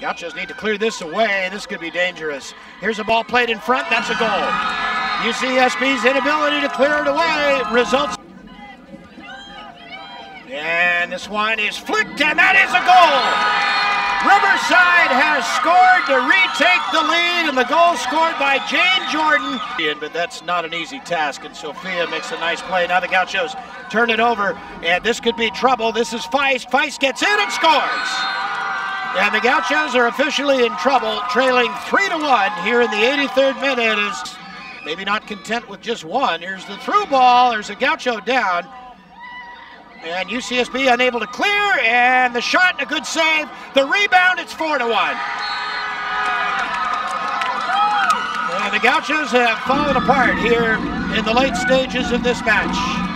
Gauchos need to clear this away. This could be dangerous. Here's a ball played in front. That's a goal. UCSB's inability to clear it away results. And this one is flicked, and that is a goal. Riverside has scored to retake the lead, and the goal scored by Jane Jordan. But that's not an easy task, and Sophia makes a nice play. Now the Gauchos turn it over, and this could be trouble. This is Feist. Feist gets in and scores. And the Gauchos are officially in trouble, trailing 3 to 1 here in the 83rd minute. Is maybe not content with just one. Here's the through ball. There's a Gaucho down. And UCSB unable to clear, and the shot and a good save. The rebound, it's 4 to 1. And the Gauchos have fallen apart here in the late stages of this match.